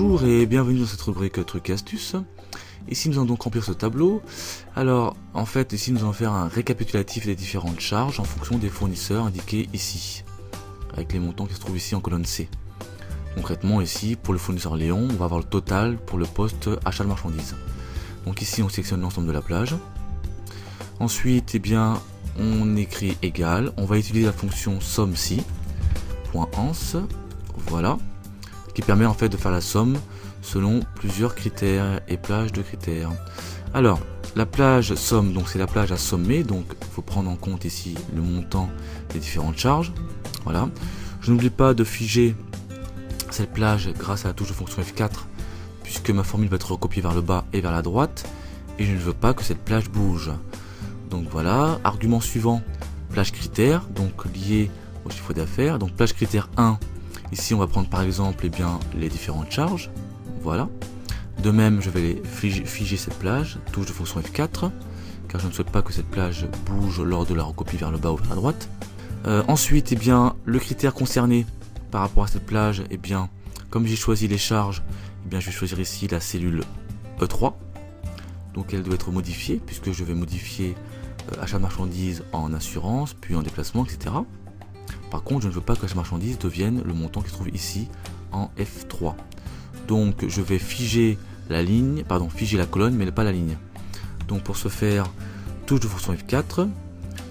Bonjour et bienvenue dans cette rubrique trucs et astuces. Ici nous allons donc remplir ce tableau. Alors en fait ici nous allons faire un récapitulatif des différentes charges en fonction des fournisseurs indiqués ici. Avec les montants qui se trouvent ici en colonne C. Concrètement ici pour le fournisseur Léon on va avoir le total pour le poste achat de marchandises. Donc ici on sélectionne l'ensemble de la plage. Ensuite eh bien on écrit égal. On va utiliser la fonction somme si. Voilà qui permet en fait de faire la somme selon plusieurs critères et plages de critères. Alors, la plage somme, donc c'est la plage à sommer, donc il faut prendre en compte ici le montant des différentes charges. Voilà. Je n'oublie pas de figer cette plage grâce à la touche de fonction F4, puisque ma formule va être recopiée vers le bas et vers la droite, et je ne veux pas que cette plage bouge. Donc voilà, argument suivant, plage critère, donc lié au chiffre d'affaires. Donc plage critère 1, Ici, on va prendre par exemple eh bien, les différentes charges. Voilà. De même, je vais figer, cette plage, touche de fonction F4, car je ne souhaite pas que cette plage bouge lors de la recopie vers le bas ou vers la droite. Euh, ensuite, eh bien, le critère concerné par rapport à cette plage, eh bien, comme j'ai choisi les charges, bien, je vais choisir ici la cellule E3. Donc elle doit être modifiée, puisque je vais modifier euh, achat de marchandises en assurance, puis en déplacement, etc. Par contre, je ne veux pas que cette marchandise devienne le montant qui se trouve ici en F3. Donc je vais figer la ligne, pardon, figer la colonne, mais pas la ligne. Donc pour ce faire, touche de fonction F4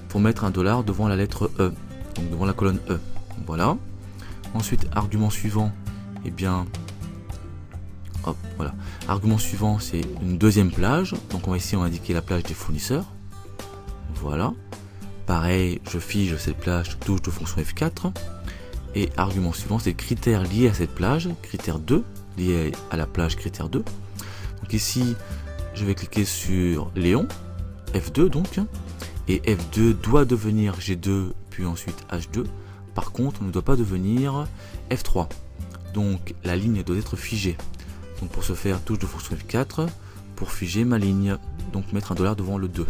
pour mettre un dollar devant la lettre E, donc devant la colonne E. Voilà. Ensuite, argument suivant, et eh bien, hop, voilà. Argument suivant, c'est une deuxième plage. Donc on va ici on indiquer la plage des fournisseurs. Voilà. Pareil, je fige cette plage, touche de fonction F4. Et argument suivant, c'est critère lié à cette plage, critère 2, lié à la plage critère 2. Donc ici, je vais cliquer sur Léon, F2 donc, et F2 doit devenir G2, puis ensuite H2. Par contre, on ne doit pas devenir F3. Donc la ligne doit être figée. Donc pour ce faire, touche de fonction F4 pour figer ma ligne. Donc mettre un dollar devant le 2.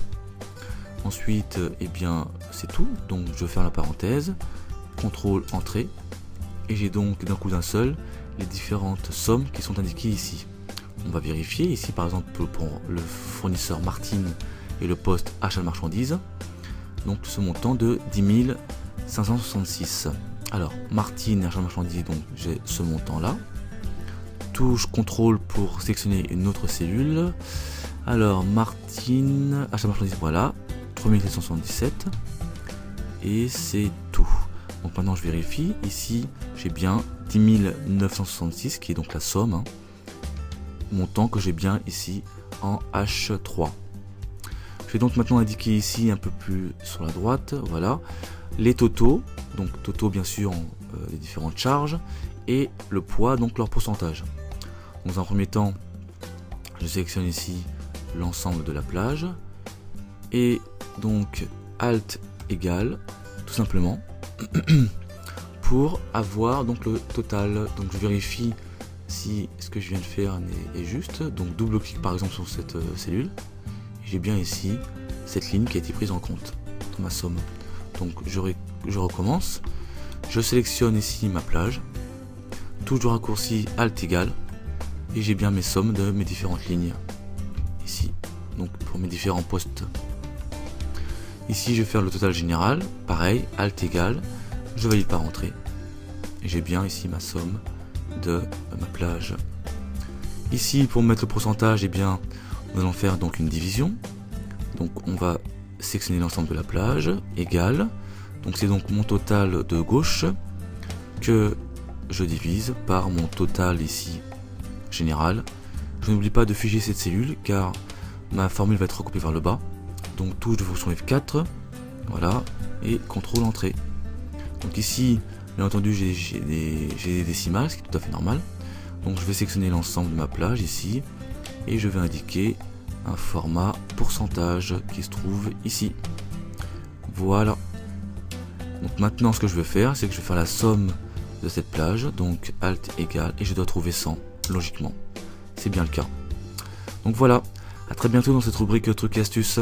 Ensuite, eh bien, c'est tout. Donc, je faire la parenthèse, contrôle entrée, et j'ai donc d'un coup d'un seul les différentes sommes qui sont indiquées ici. On va vérifier ici, par exemple, pour le fournisseur Martine et le poste achat de marchandises. Donc, ce montant de 10 566. Alors, Martine achat de marchandises, donc j'ai ce montant-là. Touche contrôle pour sélectionner une autre cellule. Alors, Martine, achat de marchandises, voilà. 3777 et c'est tout. Donc maintenant je vérifie, ici j'ai bien 10 966 qui est donc la somme, hein. montant que j'ai bien ici en H3. Je vais donc maintenant indiquer ici un peu plus sur la droite, voilà, les totaux, donc totaux bien sûr euh, les différentes charges, et le poids, donc leur pourcentage. Dans un premier temps, je sélectionne ici l'ensemble de la plage, et donc Alt égale tout simplement pour avoir donc le total. Donc je vérifie si ce que je viens de faire est, juste. Donc double clic par exemple sur cette euh, cellule. J'ai bien ici cette ligne qui a été prise en compte dans ma somme. Donc je, je recommence. Je sélectionne ici ma plage. De raccourci Alt égale. Et j'ai bien mes sommes de mes différentes lignes. Ici. Donc pour mes différents postes Ici, je vais faire le total général. Pareil, Alt égal. Je valide par entrée. Et j'ai bien ici ma somme de ma plage. Ici, pour mettre le pourcentage, eh bien, nous allons faire donc une division. Donc, on va sélectionner l'ensemble de la plage, égal. Donc, c'est donc mon total de gauche que je divise par mon total ici général. Je n'oublie pas de figer cette cellule car ma formule va être recopiée vers le bas donc touche de fonction F4, voilà, et contrôle entrée. Donc ici, bien entendu, j'ai des, décimales, ce qui est tout à fait normal. Donc je vais sélectionner l'ensemble de ma plage ici, et je vais indiquer un format pourcentage qui se trouve ici. Voilà. Donc maintenant, ce que je vais faire, c'est que je vais faire la somme de cette plage, donc Alt égal, et je dois trouver 100, logiquement. C'est bien le cas. Donc voilà, à très bientôt dans cette rubrique trucs et astuces.